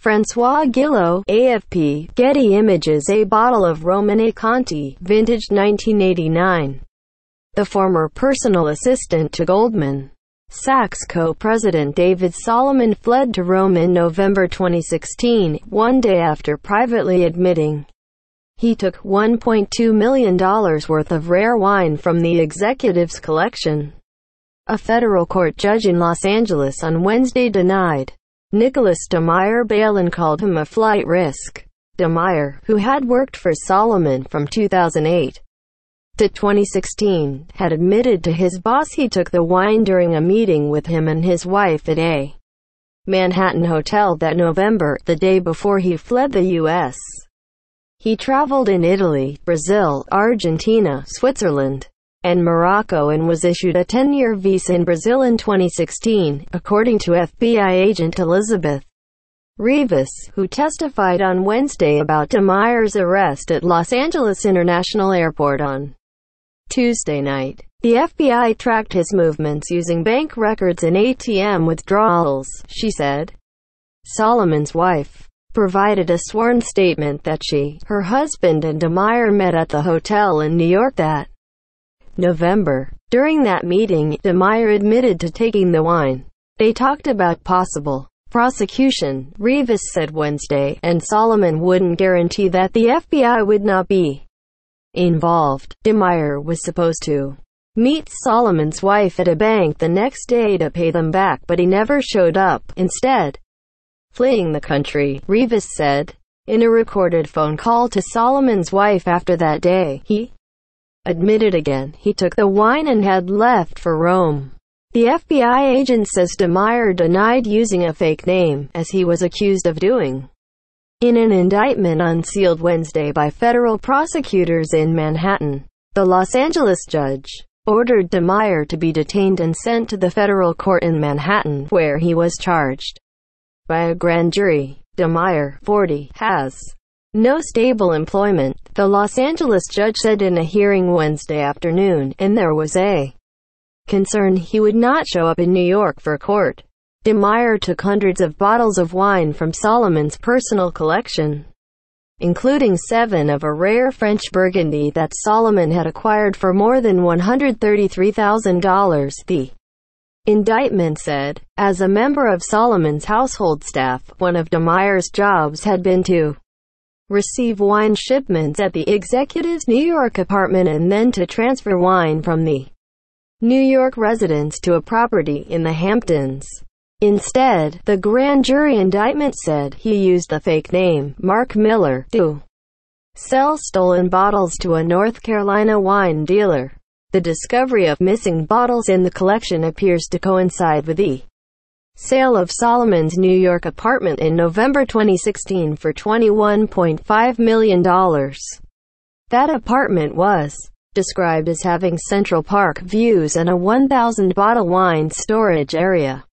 Francois Guillot, AFP, Getty Images A bottle of Romanée Conti, vintage 1989. The former personal assistant to Goldman Sachs co-president David Solomon fled to Rome in November 2016, one day after privately admitting he took $1.2 million worth of rare wine from the executive's collection. A federal court judge in Los Angeles on Wednesday denied Nicolas DeMeyer bail and called him a flight risk. DeMeyer, who had worked for Solomon from 2008 to 2016, had admitted to his boss he took the wine during a meeting with him and his wife at a Manhattan hotel that November, the day before he fled the U.S. He traveled in Italy, Brazil, Argentina, Switzerland, and Morocco and was issued a 10-year visa in Brazil in 2016, according to FBI agent Elizabeth Rivas, who testified on Wednesday about DeMeyer's arrest at Los Angeles International Airport on Tuesday night. The FBI tracked his movements using bank records and ATM withdrawals, she said. Solomon's wife, provided a sworn statement that she, her husband and DeMeyer met at the hotel in New York that November. During that meeting, DeMeyer admitted to taking the wine. They talked about possible prosecution, Rivas said Wednesday, and Solomon wouldn't guarantee that the FBI would not be involved. DeMeyer was supposed to meet Solomon's wife at a bank the next day to pay them back but he never showed up. Instead, fleeing the country, Rivas said. In a recorded phone call to Solomon's wife after that day, he admitted again he took the wine and had left for Rome. The FBI agent says DeMeyer denied using a fake name, as he was accused of doing. In an indictment unsealed Wednesday by federal prosecutors in Manhattan, the Los Angeles judge ordered DeMeyer to be detained and sent to the federal court in Manhattan, where he was charged by a grand jury. DeMeyer, 40, has no stable employment, the Los Angeles judge said in a hearing Wednesday afternoon, and there was a concern he would not show up in New York for court. DeMeyer took hundreds of bottles of wine from Solomon's personal collection, including seven of a rare French Burgundy that Solomon had acquired for more than $133,000. The Indictment said, as a member of Solomon's household staff, one of DeMeyer's jobs had been to receive wine shipments at the executive's New York apartment and then to transfer wine from the New York residence to a property in the Hamptons. Instead, the grand jury indictment said he used the fake name, Mark Miller, to sell stolen bottles to a North Carolina wine dealer. The discovery of missing bottles in the collection appears to coincide with the sale of Solomon's New York apartment in November 2016 for $21.5 million. That apartment was described as having Central Park views and a 1,000 bottle wine storage area.